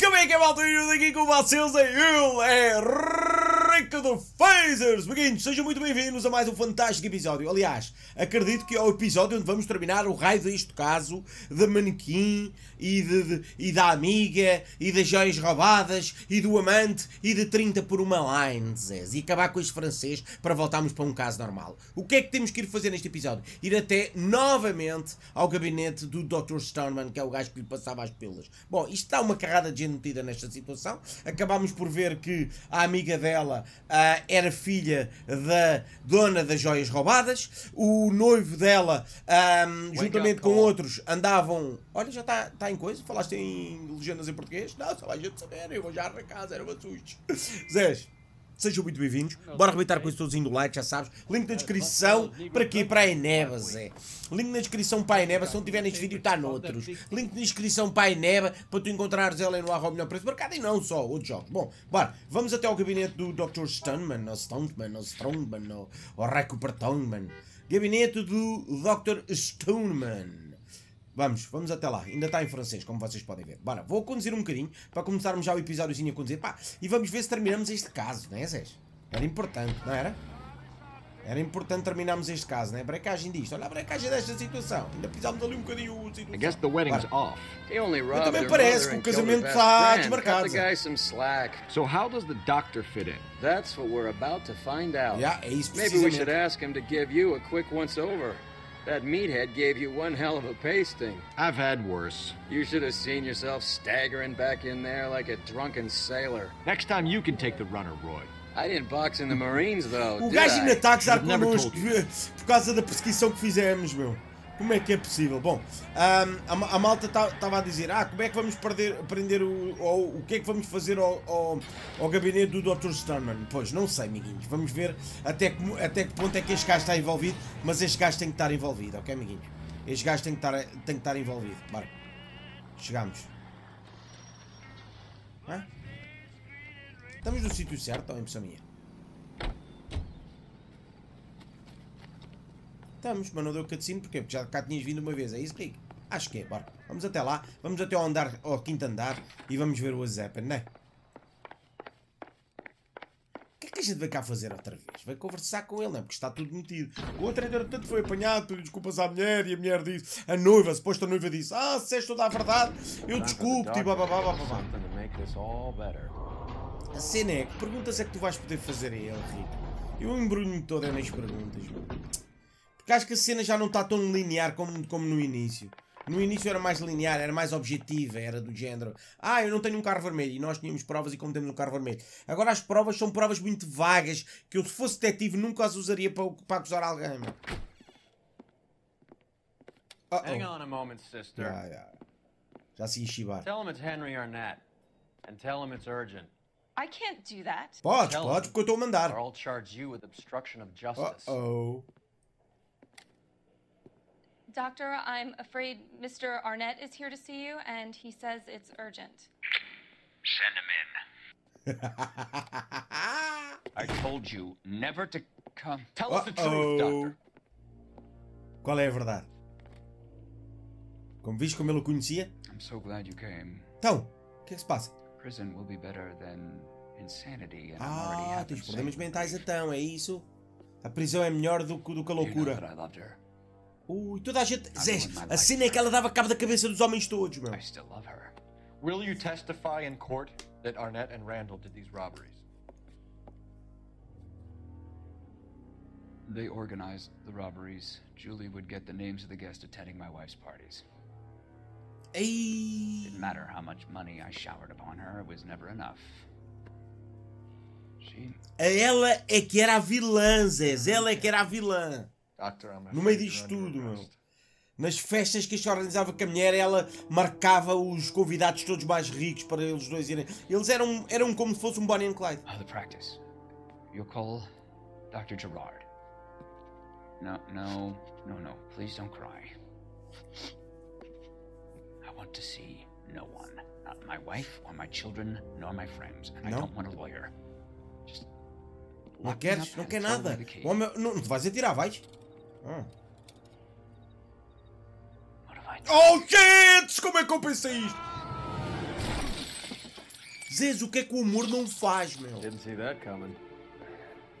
Como é que é, malta? Eu daqui com vocês é eu, é Rico do Phasers! Beguinhos, sejam muito bem-vindos a mais um fantástico episódio. Aliás, acredito que é o episódio onde vamos terminar o raio deste caso de manequim e, de, de, e da amiga e das joias roubadas e do amante e de 30 por uma line, Zés, e acabar com este francês para voltarmos para um caso normal. O que é que temos que ir fazer neste episódio? Ir até novamente ao gabinete do Dr. Stoneman, que é o gajo que lhe passava as pilas. Bom, isto está uma carrada de gente metida nesta situação. Acabámos por ver que a amiga dela uh, era filha da dona das joias roubadas. O noivo dela, um, juntamente com outros, andavam. Olha, já está tá em coisa? Falaste em legendas em português? Não, só vai gente saber. Eu vou já casa, era uma susto. Zés. Sejam muito bem-vindos. Bora arrebentar com isso todos indo like, já sabes. Link na descrição. Para quê? Para a Eneba, Zé. Link na descrição para a Eneba. Se não tiver neste vídeo, está noutros. Link na descrição para a Eneba. Para tu encontrares ela no arroba melhor preço do mercado. E não só, outros jogos. Bom, bora. Vamos até ao gabinete do Dr. Stoneman. Ou Stoneman, ou Strongman, ou, ou Recupertonman. Gabinete do Dr. Stoneman. Vamos, vamos até lá. Ainda está em francês, como vocês podem ver. Bora, vou conduzir um bocadinho para começarmos já o episódiozinho a conduzir. Pá, e vamos ver se terminamos este caso, não é, Zés? Era importante, não era? Era importante terminarmos este caso, né? Brecagem disto. Olha a brecagem desta situação. Ainda precisamos ali um bocadinho o situação. I guess the wedding's Bora. off. They only robbed também parece que o casamento está desmarcado. So how does the doctor fit in? That's what we're about to find out. Yeah, é isso Maybe we should ask him to give you a quick once over. That meathead gave you one hell of a pasting. I've had worse. You should have seen yourself staggering back in there like a drunken sailor. Next time you can take the runner, Roy. I didn't box in the Marines, though. O gajo ainda está a gozar connosco por causa da perseguição que fizemos, meu. Como é que é possível? Bom, a, a, malta estava tá, a dizer: Ah, como é que vamos perder, prender o. O que é que vamos fazer ao, ao, ao gabinete do Dr. Sternman? Pois, não sei, amiguinhos. Vamos ver até que, até que ponto é que este gajo está envolvido. Mas este gajo tem que estar envolvido, ok, amiguinhos? Este gajo tem que estar, tem que estar envolvido. Bora. Chegamos. Hã? Estamos no sítio certo ou é impressão minha? Estamos, mas não deu cutscene porquê? Porque já cá tinhas vindo uma vez, é isso, Rick? Acho que é, bora. Vamos até lá, vamos até ao andar, ao quinto andar e vamos ver o Azepen, não é? O que é que a gente veio cá fazer outra vez? Veio conversar com ele, não é? Porque está tudo metido. O outro tanto foi apanhado, pediu desculpas à mulher e a mulher disse, a noiva, a suposta noiva disse, ah, se és toda a verdade, eu desculpo-te e bababá, bababá. A cena é, que perguntas é que tu vais poder fazer a ele, Rico? Eu embrulho-me toda nas perguntas, mano. Porque acho que a cena já não está tão linear como, como no início. No início era mais linear, era mais objetiva, era do género. Ah, eu não tenho um carro vermelho. E nós tínhamos provas e como temos um carro vermelho. Agora as provas são provas muito vagas que eu, se fosse detetive, nunca as usaria para, para acusar alguém. Uh -oh. Hang on a moment, sister. Yeah, yeah. Já se ia chibar. Tell him it's Henry Arnett. And tell him it's urgent. I can't do that. Podes, podes, porque eu estou a mandar. Or I'll charge you with obstruction of justice. Uh oh. Doctor, I'm afraid Mr. Arnett is here to see you, and he says it's urgent. Send him in. I told you never to come. Tell uh -oh. us the truth, Doctor. Qual é a verdade? Como viste como ele o conhecia? I'm so glad you came. Então, o que é que se passa? Prison will be better than insanity, and ah, I'm already Ah, tens problemas mentais então, é isso? A prisão é melhor do, do que a loucura. You know Ui, toda a gente. Zé, a cena é que ela dava cabo da cabeça dos homens todos, meu. I still love her. Will you testify in court that Arnett and Randall did these robberies? They organized the robberies. Julie would get the names of the guests attending my wife's parties. Ei. Didn't matter how much money I showered upon her, it was never enough. She... Ela é que era a vilã, Zé. Ela é que era a vilã. No meio disto tudo, meu. Nas festas que isto organizava com a mulher, ela marcava os convidados todos mais ricos para eles dois irem. Eles eram, eram como se fosse um Bonnie and Clyde. Oh, the practice. You'll call Dr. Gerard. No, no, no, no. Please don't cry. I want to see no one. Not my wife, or my children, nor my friends. And não. I don't want a lawyer. Just não queres? Não quer nada. Homem, não, não te vais atirar, vais? Ah. Oh shit! Como é que eu pensei isto? Zez, o que é que o amor não faz, meu? Didn't see that coming.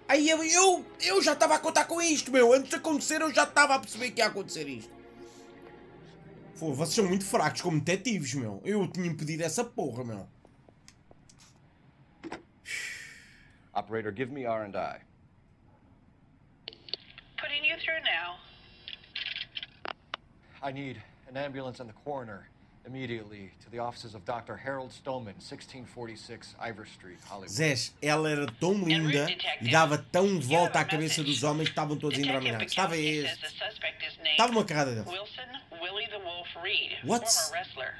Aí eu, eu, eu já estava a contar com isto, meu. Antes de acontecer, eu já estava a perceber que ia acontecer isto. Pô, vocês são muito fracos como detetives, meu. Eu tinha impedido essa porra, meu. Operator, give me R&I. Putting you through now. I need an ambulance and the coroner immediately to the offices of Dr. Harold Stoneman, 1646 Ivor Street, Hollywood. Zés, ela era tão linda e dava tão de volta à cabeça dos homens que estavam todos endraminados. Estava este. Estava uma carrada dele. Wilson Willie the Wolf Reed, What? former wrestler.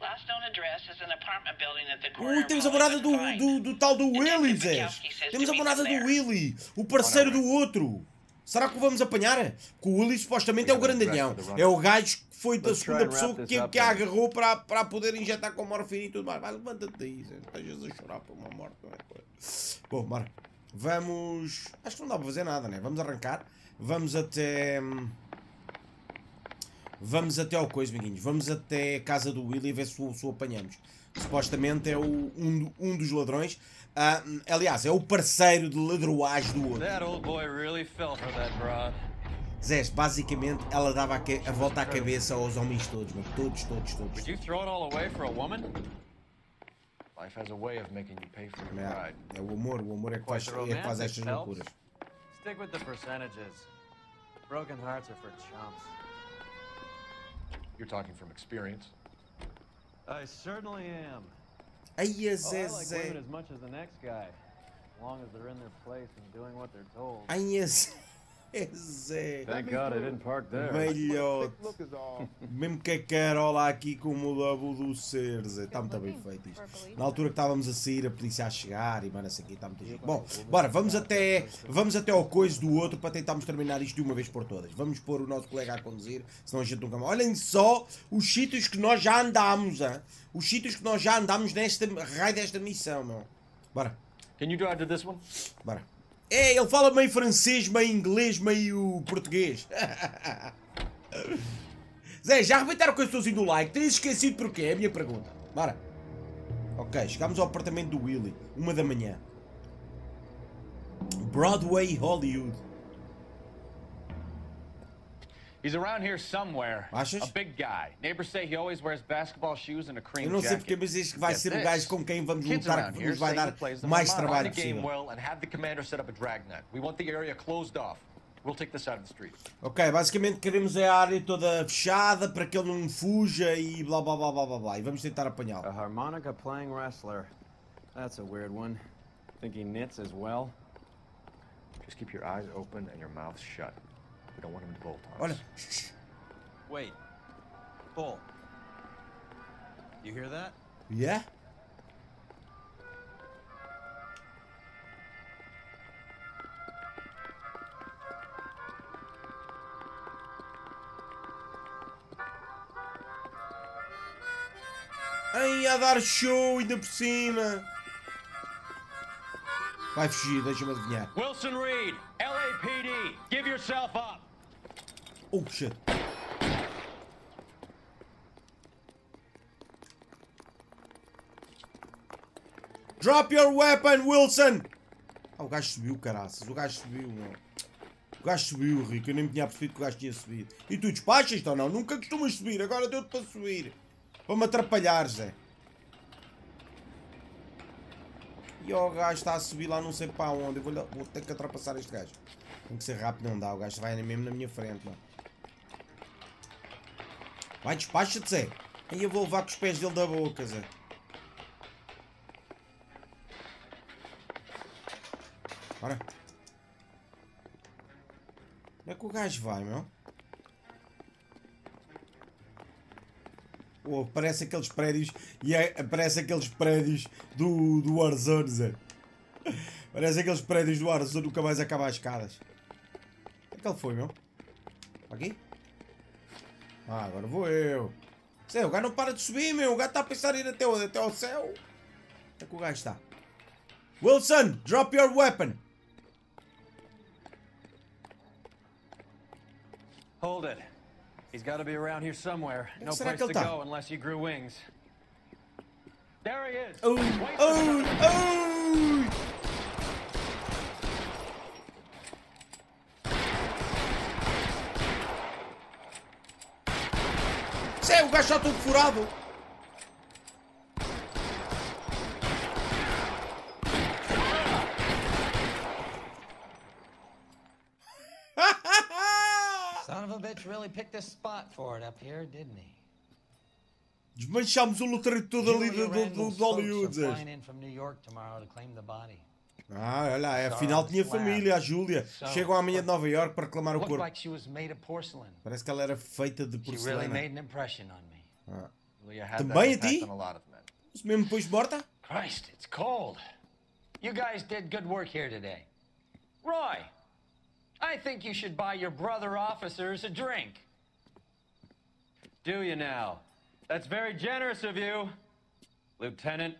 Last known address is an apartment building that the Ui, coroner temos a morada do, find. do, do tal do Willy, Zés. Temos a morada do. Willy, o parceiro do outro. Será que o vamos apanhar? Que o Willy supostamente é o grandalhão. É o gajo que foi da segunda pessoa que, que a agarrou para, para poder injetar com morfina e tudo mais. Vai, levanta-te daí. Estejas a chorar por uma morte. Não é? Bom, bora. Vamos. Acho que não dá para fazer nada, né? Vamos arrancar. Vamos até. hum, Vamos até ao coisa, amiguinhos. Vamos até a casa do Willy e ver se o, se o apanhamos. Supostamente é o, um, um dos ladrões. Hum, aliás, é o parceiro de ladroagem do outro. That old boy really fell for that broad. Zés, basicamente, ela dava a, a volta à cabeça aos homens todos, mas todos, todos, todos. Would you throw it all away for a woman? Life has a way of making you pay for your É, pride. é o amor, o amor é que faz, é que faz estas loucuras. Stick with the percentages. Broken hearts are for chumps. You're talking from experience. I certainly am. A Oh, I Zé, like Zé. women as much as the next guy. As long as they're in their place and doing what they're told. Ai, Zé. É. Thank God I didn't park there. Melhor. Mesmo que a Carola aqui como o lobo do ser, Zé. Está muito bem feito isto. Na altura que estávamos a sair, a polícia a chegar e mano, isso aqui está muito giro. Bom, bora, vamos até, vamos até ao coisa do outro para tentarmos terminar isto de uma vez por todas. Vamos pôr o nosso colega a conduzir, senão a gente nunca mais. Olhem só os sítios que nós já andámos, hein? os sítios que nós já andámos nesta raio desta missão, meu. Bora, Can you drive to this one? bora. É, ele fala meio francês, meio inglês, meio português. Zé, já arrebentaram com a pessoas do like? Tens esquecido porquê? É a minha pergunta. Bora. Ok, chegamos ao apartamento do Willy. Uma da manhã. Broadway, Hollywood. He's around here somewhere. Achas? A big guy. Neighbors say he always wears basketball shoes and a cream Eu não sei jacket. porque, mas este vai ser o gajo com quem vamos lutar, que nos vai dar mais trabalho possível. well and have the commander set up a dragnet. We want the area closed off. We'll take this side of the street. Ok, basicamente queremos a área toda fechada para que ele não fuja e blá blá blá blá blá blá. E vamos tentar apanhá-lo. A harmonica playing wrestler. That's a weird one. Think he knits as well? Just keep your eyes open and your mouth shut. We don't want him to bolt on Olha. us. Wait. Bull. You hear that? Yeah? Ai, a dar show ainda por cima. Vai fugir, deixa-me adivinhar. Wilson Reed, LAPD, give yourself up. Oh, shit. Drop your weapon, Wilson! Ah, o gajo subiu, caraças. O gajo subiu, meu. O gajo subiu, Rico. Eu nem me tinha percebido que o gajo tinha subido. E tu despachas ou não? Nunca costumas subir. Agora deu-te para subir. Para me atrapalhar, Zé. E o gajo está a subir lá não sei para onde. Eu vou, vou ter que ultrapassar este gajo. Tem que ser rápido, não dá. O gajo vai mesmo na minha frente, mano. Vai, despacha-te, Zé. Aí eu vou levar com os pés dele da boca, Zé. Bora. Onde é que o gajo vai, meu? Oh, parece aqueles prédios e é, parece aqueles prédios do, do Warzone, Zé. Parece aqueles prédios do Warzone nunca mais acaba as escadas. Onde é que ele foi, meu? Aqui? Ah, agora vou eu. Zé, o gajo não para de subir, meu. O gajo está a pensar em ir até, até ao céu. Onde é que o gajo está? Wilson, drop your weapon. Hold it. He's got to be around here somewhere. No place to go unless he grew wings. There he is. Ui, Wait for the ui, ui. Isso é, o todo furado. Picked a spot for it up here, didn't he? Desmanchámos o lotario todo ali do, do, do Hollywood. Ah, olha lá, afinal tinha família, a Júlia. Chegam amanhã de Nova York para reclamar o corpo. Parece que ela era feita de porcelana. had Também a ti? Isso mesmo depois de morta? Christ, it's cold. You guys did good work here today. Roy, I think you should buy your brother officers a drink. Do you now? That's very generous of you, Lieutenant.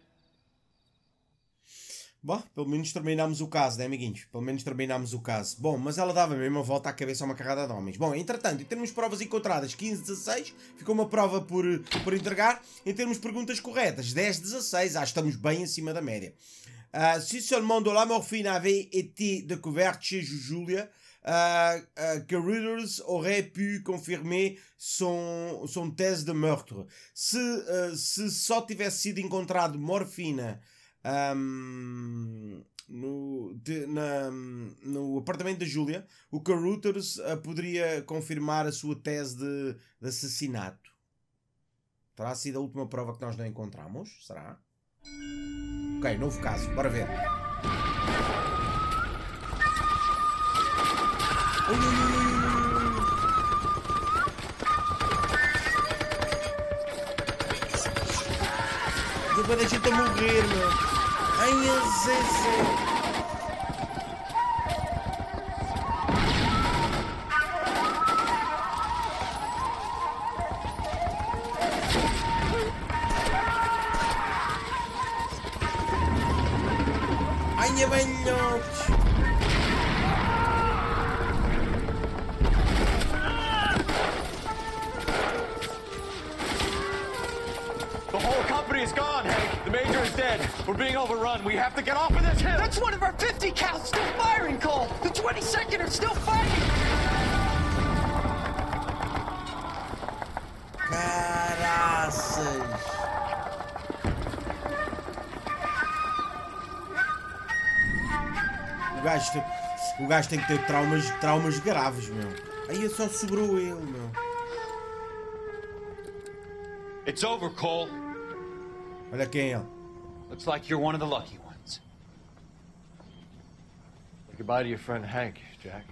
Bom, pelo menos terminámos o caso, né, amiguinhos? Pelo menos terminámos o caso. Bom, mas ela dava mesmo a volta à cabeça a uma carrada de homens. Bom, entretanto, em termos provas encontradas, 15, 16, ficou uma prova por, por entregar. Em termos de perguntas corretas, 10, 16, ah, estamos bem acima da média. Ah, si seulement de la morphine avait été découverte chez Julia, que Reuters aurait pu confirmer son, son thèse de meurtre. Se, ah, se só tivesse sido encontrado morfina ahm, no, de- na- no apartamento da Júlia, o que Reuters ah, poderia confirmar a sua tese de, de assassinato. Terá sido a última prova que nós não encontramos? Será? Ok, novo caso, bora ver. Depois da gente a morrer, meu. Ai, Zezé. O gajo, tem, o gajo tem que ter traumas, traumas graves, meu. Aí só sobrou ele, meu. It's over, Cole. Olha quem é. Looks like you're one of the lucky ones. Say goodbye to your friend Hank, Jack.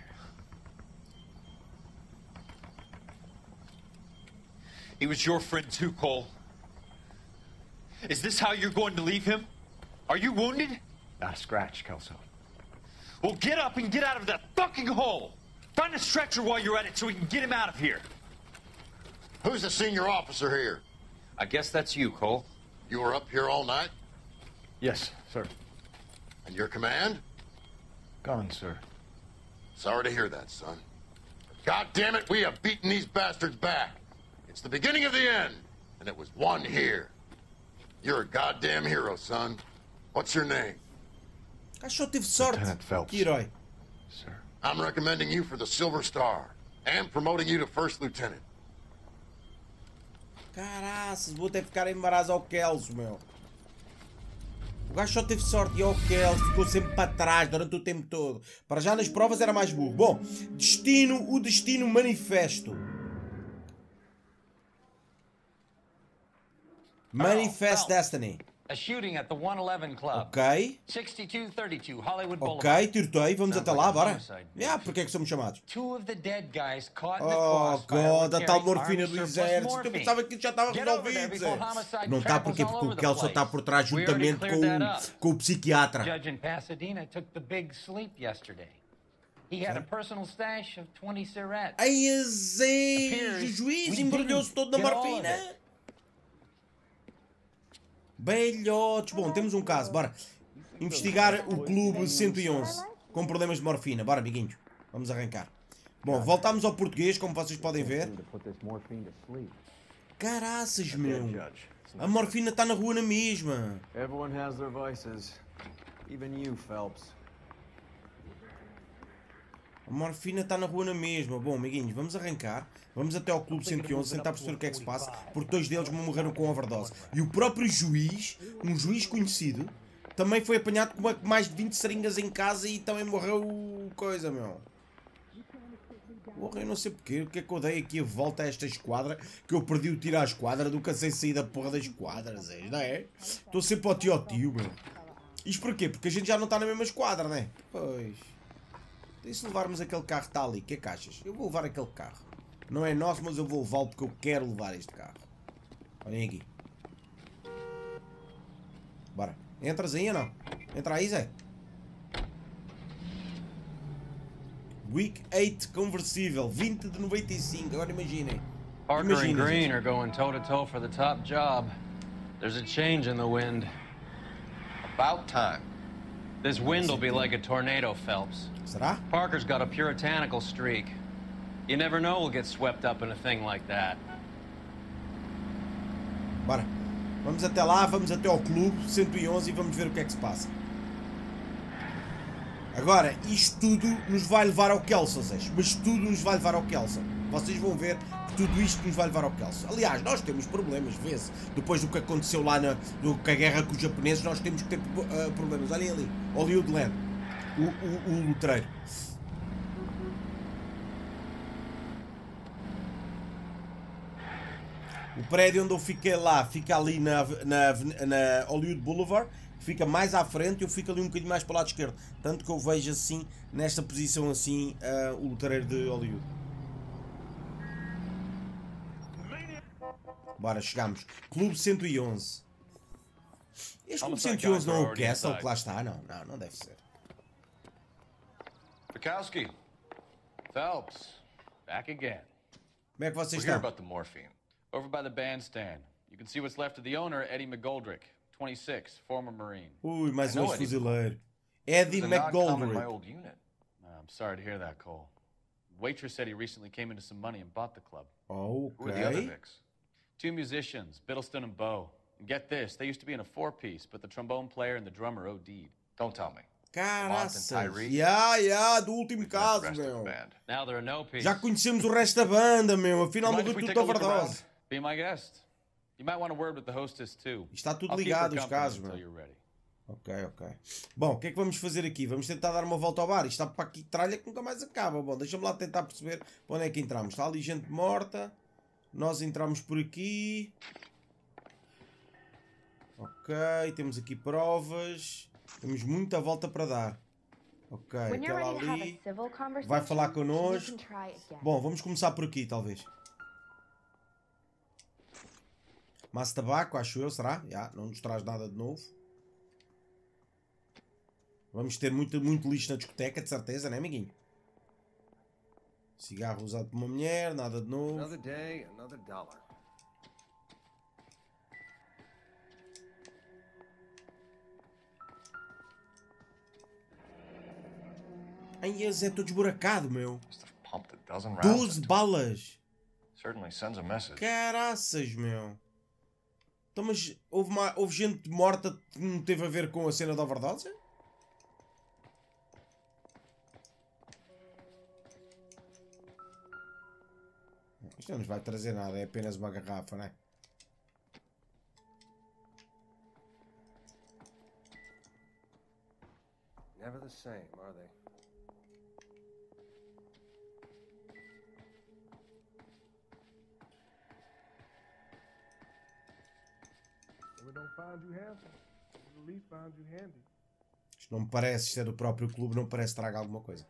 He was your friend too, Cole. Is this how you're going to leave him? Are you wounded? A scratch, Kelso. Well, get up and get out of that fucking hole! Find a stretcher while you're at it so we can get him out of here. Who's the senior officer here? I guess that's you, Cole. You were up here all night? Yes, sir. And your command? Gone, sir. Sorry to hear that, son. God damn it, we have beaten these bastards back. It's the beginning of the end, and it was one here. You're a goddamn hero, son. What's your name? O gajo só teve sorte. Lieutenant Phelps. Que herói. Sir. I'm recommending you for the Silver Star and promoting you to first lieutenant. Caraças, vou até ficar embaraço ao Kelso, meu. O gajo só teve sorte e ao Kelso ficou sempre para trás durante o tempo todo. Para já nas provas era mais burro. Bom, destino, o destino manifesto. Manifest Destiny. A shooting at the 111 Club. Ok, 6232 Hollywood ok, Boulevard. tiroteio, vamos até lá, bora. Yeah, porque é que somos chamados? Two of the dead guys caught in the Oh, God, a tal morfina do exército. Eu pensava que já estava resolvido. Zé. Não está porque, porque o Kelso está por trás juntamente com, o- com o psiquiatra. Judge in Pasadena took the big sleep yesterday. He had a personal stash of 20 cigarettes. Ai, Zé, Appears o juiz embrulhou-se todo na morfina. Belhotes. Bom, temos um caso, bora. Investigar o Clube 111 com problemas de morfina. Bora, amiguinhos. Vamos arrancar. Bom, voltamos ao português, como vocês podem ver. Caraças, meu. A morfina está na rua na mesma. Everyone has their vices. Even you, Phelps. A morfina está na rua na mesma. Bom, amiguinhos, vamos arrancar. Vamos até ao Clube 111 tentar perceber o que é que se passa, porque dois deles morreram com overdose. E o próprio juiz, um juiz conhecido, também foi apanhado com mais de 20 seringas em casa e também morreu coisa, meu. Porra, eu não sei porquê, o que é que eu dei aqui a volta a esta esquadra, que eu perdi o tiro à esquadra do que a sem sair da porra da esquadra, Zé, não é? Estou sempre ao tio ao tio, meu. Isto porquê? Porque a gente já não está na mesma esquadra, não é? Pois. E se levarmos aquele carro que está ali, o que é que achas? Eu vou levar aquele carro. Não é nosso, mas eu vou levá-lo porque eu quero levar este carro. Olhem aqui. Bora. Entras aí ou não? Entra aí, Zé. Week 8 conversível, 20 de 95. Agora imaginem. Parker and Imagina, Green are going toe to toe for the top job. There's a change in the wind. About time. This wind will be like a tornado, Phelps. Será? Parker's got a puritanical streak. You never know we'll get swept up in a thing like that. Bora. Vamos até lá, vamos até ao clube 111 e vamos ver o que é que se passa. Agora, isto tudo nos vai levar ao Kelso, Zé. Mas tudo nos vai levar ao Kelso. Vocês vão ver que tudo isto nos vai levar ao Kelso. Aliás, nós temos problemas, vê-se. Depois do que aconteceu lá na, do, com a guerra com os japoneses, nós temos que ter uh, problemas. Olhem ali, Hollywood Land. O, o, o letreiro. O prédio onde eu fiquei lá fica ali na, na, na Hollywood Boulevard, fica mais à frente, eu fico ali um bocadinho mais para o lado esquerdo. Tanto que eu vejo assim, nesta posição assim, uh, o letreiro de Hollywood. Bora, chegamos. Clube 111. Este Clube 111 não é o Castle que lá está? Não, não, não deve ser. Bukowski. Phelps, back again. Como é que vocês estão? about the morphine. Over by the bandstand. You can see what's left of the owner, Eddie McGoldrick, 26, former Marine. Ui, mais um fuzileiro. Eddie my McGoldrick. old unit. I'm sorry to hear that, Cole. Waitress said he recently came into some money and bought the club. Oh, Who are the other. Vicks? Two musicians, Biddleston and Bow. And get this, they used to be in a four-piece, but the trombone player and the drummer OD'd. Don't tell me. Caraças. Tyree? Ya, ya, do último caso, meu. Já conhecemos o resto da banda, meu. Afinal, we tudo take a de look overdose. around? Be my guest. You might want a word with the hostess too. Está tudo ligado, os casos, meu. you're ready. Ok, ok. Bom, o que é que vamos fazer aqui? Vamos tentar dar uma volta ao bar. Isto está para aqui tralha que nunca mais acaba. Bom, deixa-me lá tentar perceber para onde é que entramos. Está ali gente morta. Nós entramos por aqui. Ok, temos aqui provas. Temos muita volta para dar. Ok, aquela ali. Vai falar connosco. Bom, vamos começar por aqui, talvez. Maço de tabaco, acho eu, será? Já, não nos traz nada de novo. Vamos ter muito, muito lixo na discoteca, de certeza, né, amiguinho? Cigarro usado por uma mulher, nada de novo. Another day, another dollar. Ai, esse é todo esburacado, meu. Must have pumped a dozen rounds. 12 into it. balas. Certainly sends a message. Caraças, meu. Então, mas houve, uma, houve gente morta que não teve a ver com a cena da overdose? Isto não nos vai trazer nada, é apenas uma garrafa, não é? Never the same, are they? If we don't find you handsome, we'll at least find you handy. Isto não me parece, isto é do próprio clube, não me parece traga alguma coisa.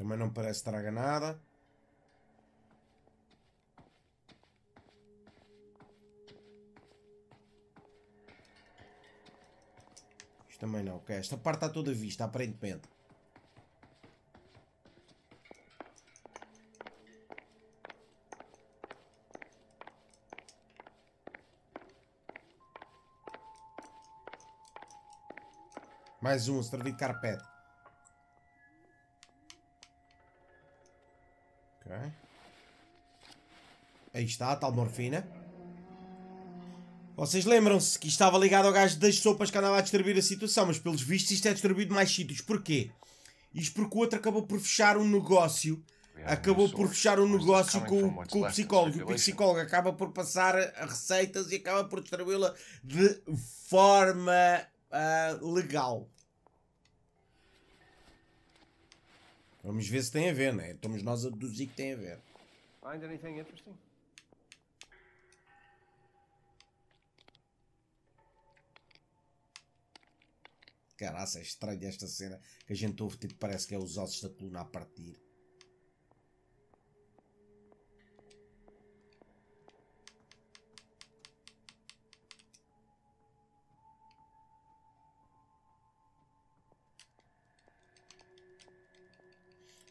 Também não parece que traga nada. Isto também não, ok. Esta parte está toda vista, aparentemente. Mais um, servir de carpete. Está, a tal morfina. Vocês lembram-se que isto estava ligado ao gajo das sopas que andava a distribuir a situação, mas pelos vistos isto é distribuído mais sítios. Porquê? Isto porque o outro acabou por fechar um negócio. Acabou por fechar um negócio com, o- com o psicólogo. E o psicólogo acaba por passar a receitas e acaba por distribuí-la de forma ah, legal. Vamos ver se tem a ver, né? Estamos nós a deduzir que tem a ver. Find anything interesting? Caraca, é estranho esta cena que a gente ouve, tipo, parece que é os ossos da coluna a partir.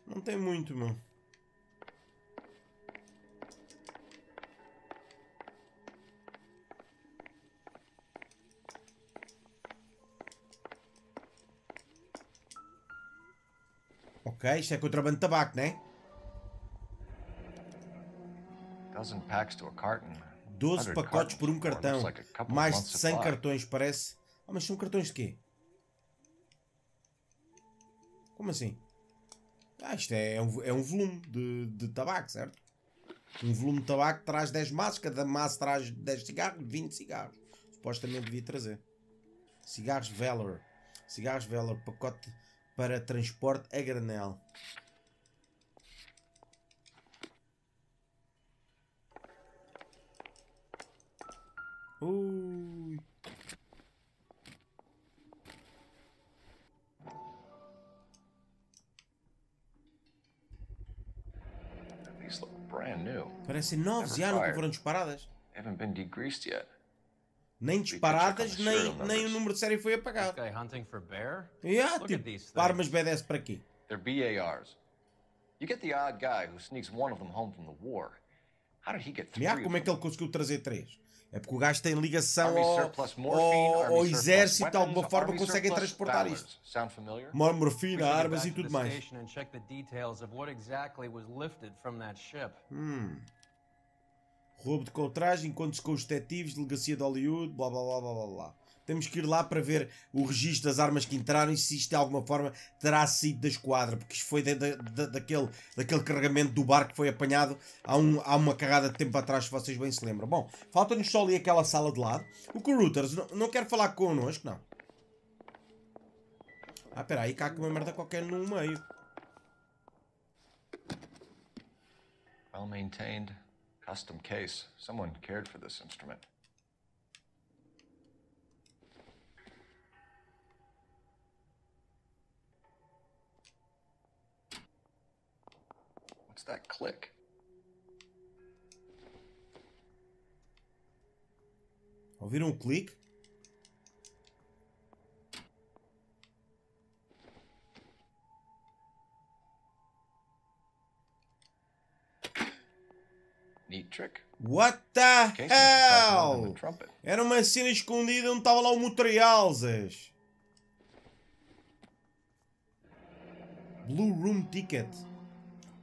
Não tem muito, meu. Ok, isto é contrabando de tabaco, não é? Dozen packs to a carton. 12 100 pacotes por um cartão. Mais de months 100 supply. cartões, parece. Ah, mas são cartões de quê? Como assim? Ah, isto é, é um, é um volume de, de tabaco, certo? Um volume de tabaco traz 10 maços, cada maço traz 10 cigarros, 20 cigarros. Supostamente devia trazer. Cigarros Valor. Cigarros Valor, pacote para transporte a granel. Ui. Parecem novos, já nunca fired. foram disparadas. Haven't been degreased yet. Nem disparadas, nem, serial nem o número de série foi apagado. guy hunting for bear? Yeah, Look at tipo, armas. BDS para quê? They're BARs. You get the odd guy who sneaks one of them home from the war. How did he get three? Yeah, como é que ele conseguiu trazer três? É porque o gajo tem ligação ao, ao, ao exército, de alguma forma conseguem transportar isto. Morfina, armas e to tudo mais. station and check the details of what exactly was lifted from that ship. Hum. Roubo de contragem, encontros com os detetives, delegacia de Hollywood, blá blá blá blá blá. Temos que ir lá para ver o registro das armas que entraram e se isto de alguma forma terá sido da esquadra, porque isto foi da, da- da- daquele, daquele carregamento do barco que foi apanhado há, um, há uma carrada de tempo atrás, se vocês bem se lembram. Bom, falta-nos só ali aquela sala de lado. O Corruters não, não quer falar connosco, não. Ah, espera aí, cá há uma merda qualquer no meio. Well maintained. Custom case. Someone cared for this instrument. What's that click? Ouviram o clique? What the than hell? Era uma cena escondida onde estava lá o Montrealzas. Blue Room Ticket.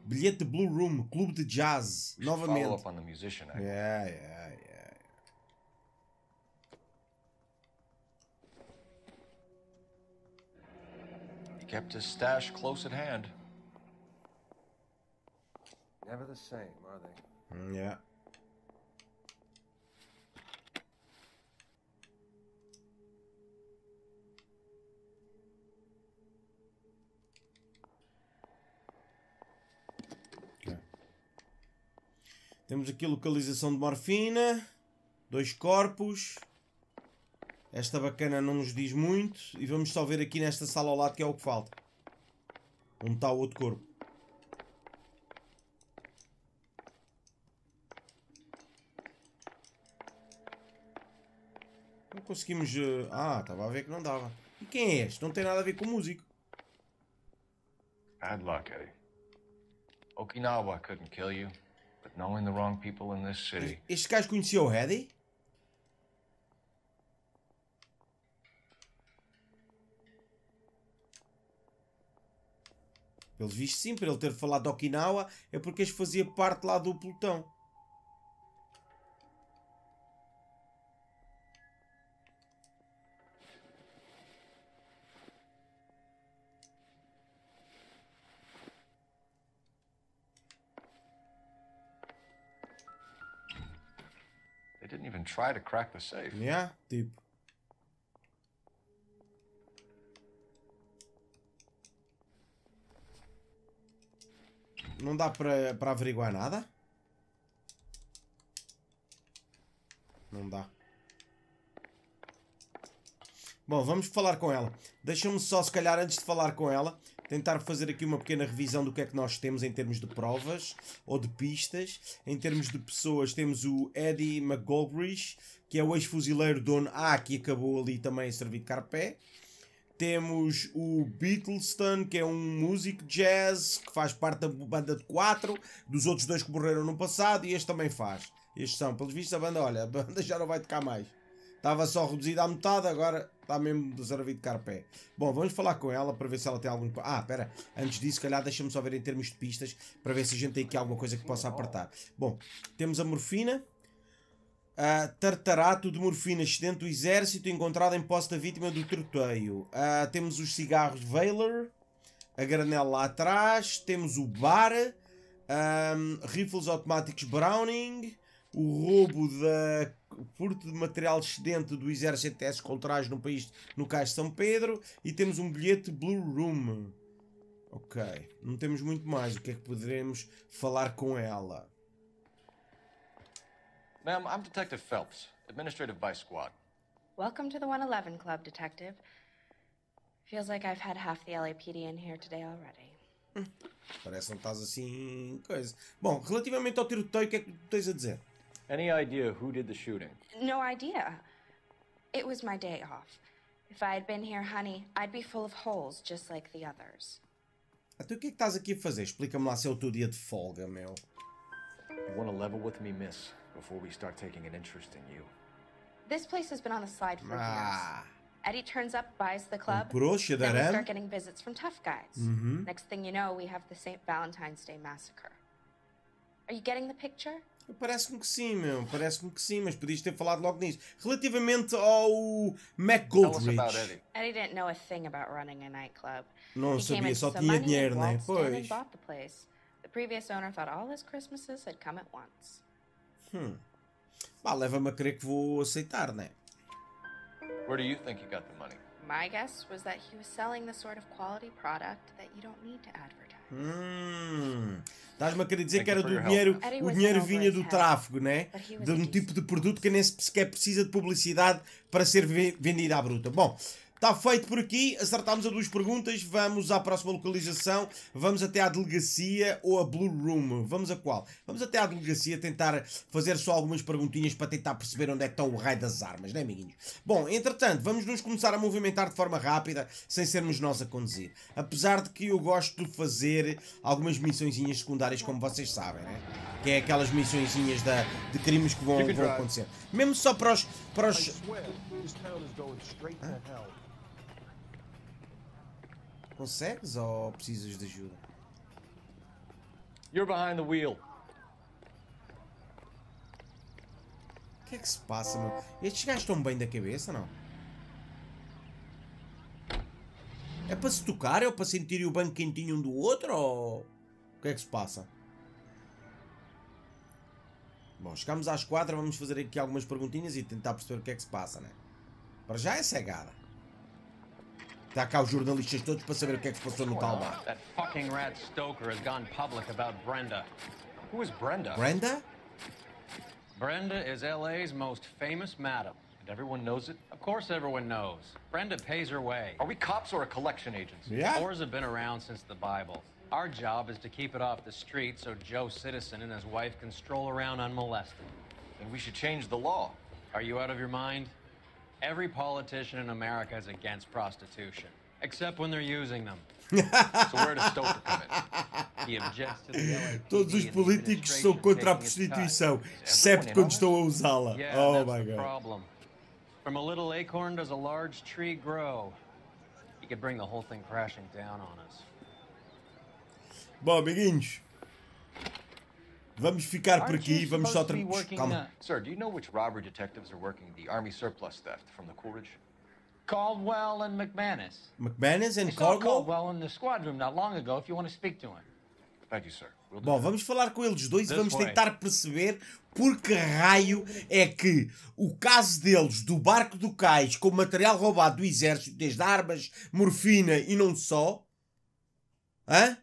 Bilhete de Blue Room, clube de jazz. Follow Novamente. up on the musician act. Yeah, yeah, yeah. He kept his stash close at hand. Never the same, are they? Yeah. Temos aqui localização de morfina, dois corpos. Esta bacana não nos diz muito. E vamos só ver aqui nesta sala ao lado que é o que falta. Onde está o outro corpo. conseguimos... Eh, ah, estava a ver que não dava. E quem é este? Não tem nada a ver com músico. Bad luck, eh? Okinawa couldn't kill you, but knowing the wrong people in this city... Este gajo conhecia o Eddie? Pelos vistos, sim, para ele ter falado de Okinawa, é porque este fazia parte lá do pelotão. They didn't even try to crack the safe. Yeah, tipo. Não dá para para averiguar nada? Não dá. Bom, vamos falar com ela. Deixa-me só, se calhar, antes de falar com ela, tentar fazer aqui uma pequena revisão do que é que nós temos em termos de provas ou de pistas. Em termos de pessoas, temos o Eddie McGolbridge, que é o ex-fuzileiro dono A, que acabou ali também a servir de carpé. Temos o Beatleston, que é um músico jazz que faz parte da banda de quatro, dos outros dois que morreram no passado, e este também faz. Estes são, pelos vistos, a banda, olha, a banda já não vai tocar mais. Estava só reduzida à metade, agora está mesmo de servir de carpé. Bom, vamos falar com ela para ver se ela tem algum. Ah, espera, antes disso, calhar deixa-me só ver em termos de pistas para ver se a gente tem aqui alguma coisa que possa apertar. Bom, temos a morfina. Uh, tartarato de morfina excedente do exército encontrado em posse da vítima do tiroteio. Uh, temos os cigarros Valor, a granela lá atrás. Temos o bar, um, rifles automáticos Browning, o roubo da furto de material excedente do exército S contras no país, no cais de São Pedro. E temos um bilhete Blue Room. Ok, não temos muito mais. O que é que poderemos falar com ela? Ma'am, I'm Detective Phelps, Administrative Vice Squad. Welcome to the 111 Club, Detective. Feels like I've had half the LAPD in here today already. Parece que não estás assim. coisa. Bom, relativamente ao tiroteio, o que é que tu tens a dizer? Any idea who did the shooting? No idea. It was my day off. If I had been here, honey, I'd be full of holes just like the others. Então o que é que estás aqui a fazer? Explica-me lá se é o teu dia de folga, meu. You want to level with me, miss, before we start taking an interest in you. This place has been on the slide for Ah. years. Eddie turns up, buys the club. broche then we dará? start getting visits from tough guys. Mhm. Next thing you know, we have the St. Valentine's Day massacre. Are you getting the picture? Parece-me que sim, meu. Parece-me que sim, mas podias ter falado logo nisso. Relativamente ao McGoldrich. Eddie didn't know a thing about running a nightclub. Não sabia, só tinha dinheiro, né? Pois. the previous owner thought all his Christmases had come at once. Hum. Pá, leva-me a crer que vou aceitar, né? Where do you think he got the money? My guess was that he was selling the sort of quality product that you don't need to advertise. Hum. Estás-me a querer dizer Thank que era do dinheiro, o dinheiro vinha do tráfego, né? De um tipo de produto que nem sequer precisa de publicidade para ser ve- vendido à bruta. Bom, está feito por aqui, acertámos a duas perguntas, vamos à próxima localização, vamos até à delegacia ou a Blue Room, vamos a qual? Vamos até à delegacia tentar fazer só algumas perguntinhas para tentar perceber onde é que está o raio das armas, né amiguinhos? Bom, entretanto, vamos nos começar a movimentar de forma rápida, sem sermos nós a conduzir. Apesar de que eu gosto de fazer algumas missõezinhas secundárias, como vocês sabem, né? Que é aquelas missõezinhas da, de crimes que vão, vão acontecer. Mesmo só para os... Para I os... swear, this town is going straight to hell. Consegues ou precisas de ajuda? You're behind the wheel. O que é que se passa, meu? Estes gajos estão bem da cabeça, não? É para se tocar? É para sentirem o banco quentinho um do outro? Ou... O que é que se passa? Bom, chegamos à esquadra, vamos fazer aqui algumas perguntinhas e tentar perceber o que é que se passa, né? Para já é cegada. Está cá os jornalistas todos para saber o que é que se passou no tal bar. That fucking rat Stoker has gone public about Brenda. Who is Brenda? Brenda? Brenda is LA's most famous madam. And everyone knows it? Of course everyone knows. Brenda pays her way. Are we cops or a collection agency? Yeah. Whores have been around since the Bible. Our job is to keep it off the street so Joe Citizen and his wife can stroll around unmolested. Then we should change the law. Are you out of your mind? Every politician in America is against prostitution, except when they're using them. So where does Stoker come in? He objects to the Todos os políticos são contra a taking its cut. prostituição, excepto quando estão a usá-la. Yeah, Oh my god. problem. From a little acorn does a large tree grow. He could bring the whole thing crashing down on us. Bom, amiguinhos. Vamos ficar por aqui, vamos só tra- Calma. Sir, do you know which robbery detectives are working the army surplus theft from the Coolidge? Caldwell and McManus. McManus and Caldwell. Caldwell in the squad room not long ago if you want to speak to him. Thank you, sir. We'll Bom, vamos falar com eles dois e vamos tentar perceber por que raio é que o caso deles do barco do cais com material roubado do exército, desde armas, morfina e não só, hã?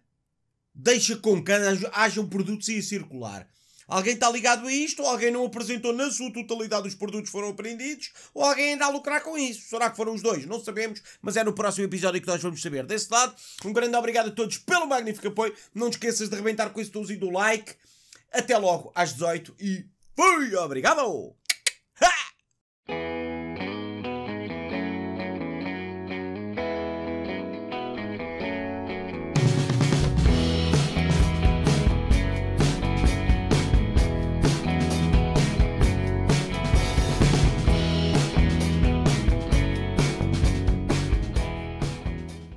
Deixa com que haja- hajam produtos aí a circular. Alguém está ligado a isto? Ou alguém não apresentou na sua totalidade os produtos que foram apreendidos? Ou alguém anda a lucrar com isso? Será que foram os dois? Não sabemos, mas é no próximo episódio que nós vamos saber. Desse lado, um grande obrigado a todos pelo magnífico apoio. Não te esqueças de arrebentar com esse dozinho do like. Até logo às 18 e fui! Obrigado!